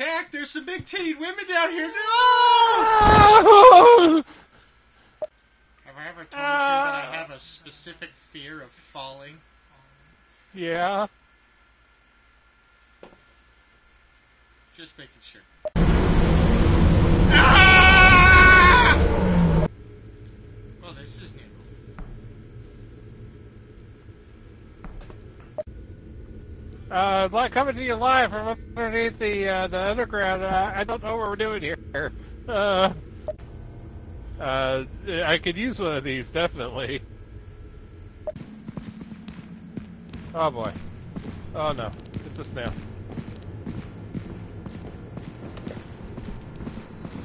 attack! There's some big titted women down here! No! Have I ever told you that I have a specific fear of falling? Yeah. Just making sure. Ah! Well, this is new. Uh, like coming to you live from underneath the uh, the underground. Uh, I don't know what we're doing here. Uh, uh, I could use one of these definitely. Oh boy. Oh no, it's a snail.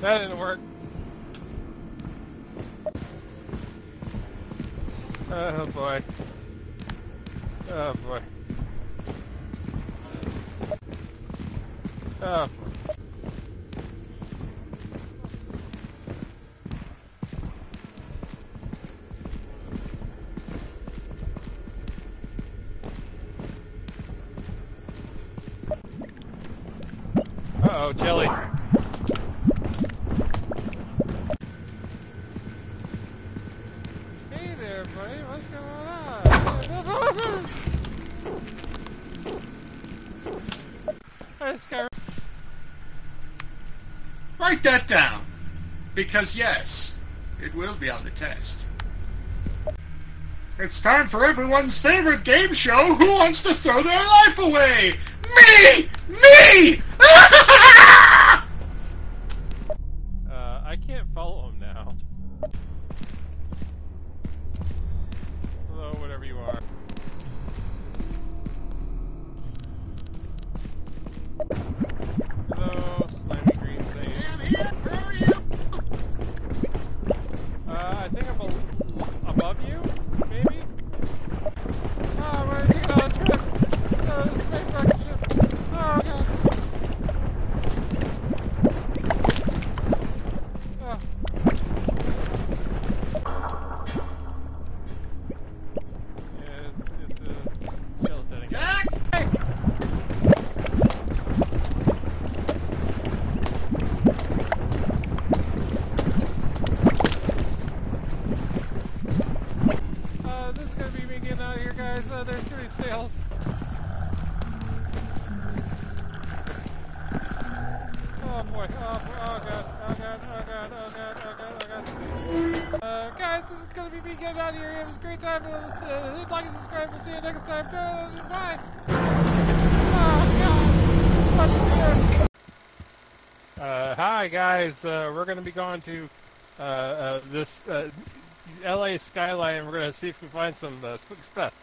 That didn't work. Oh boy. Oh boy. Oh. Uh-oh, jelly. Hey there, buddy. What's going on? Hi, Sky. Write that down. Because, yes, it will be on the test. It's time for everyone's favorite game show Who Wants to Throw Their Life Away? Me! Me! Oh boy. Oh, oh god. Oh god. Oh god. Oh god. Oh god. Oh god. Uh, guys, this is gonna be me getting out of here. It was a great time. Uh, hit like and subscribe. We'll see you next time. Uh, bye. Oh god. Uh, hi guys. Uh, we're gonna be going to uh, uh, this uh, LA skyline. We're gonna see if we can find some uh, spooky stuff.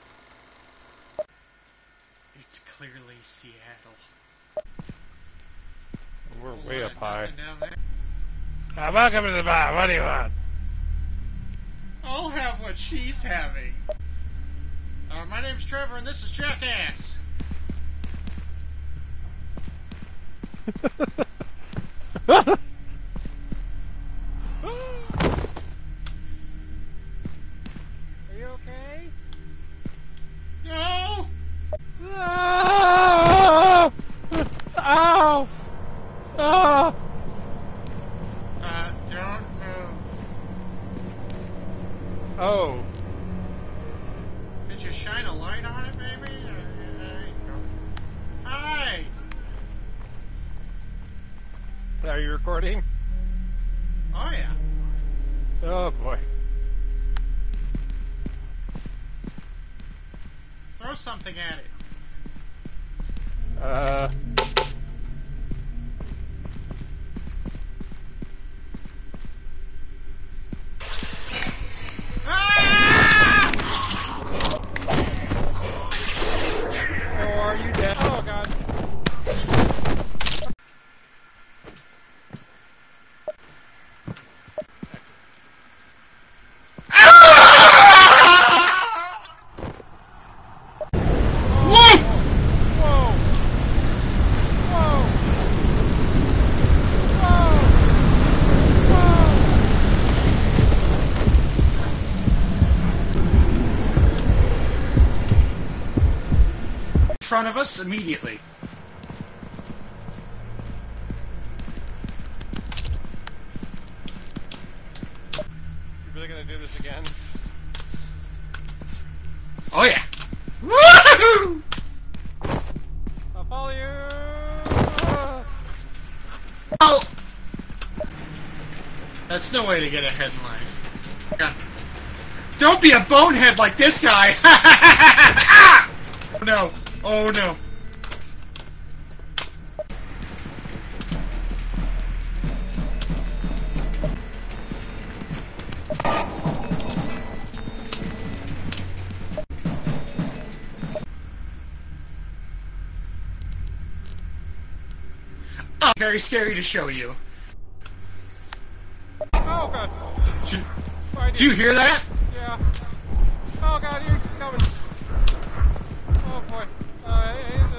It's clearly Seattle. We're way up high. nothing down there. Uh, welcome to the bar. What do you want? I'll have what she's having. Uh, my name's Trevor, and this is Jackass. Are you okay? No! Ah! Ow! Ah! Uh, don't move. Oh. Could you shine a light on it, maybe? There you go. Hi! Are you recording? Oh, yeah. Oh boy. Throw something at it. Uh. us immediately. You really gonna do this again? Oh yeah! Woohoo! I'll follow you! Oh! That's no way to get ahead in life. Yeah. Don't be a bonehead like this guy! ah! No. Oh no. Oh, very scary to show you. Oh god. Do you hear that? Yeah. Oh god, he's coming. Oh boy. Uh,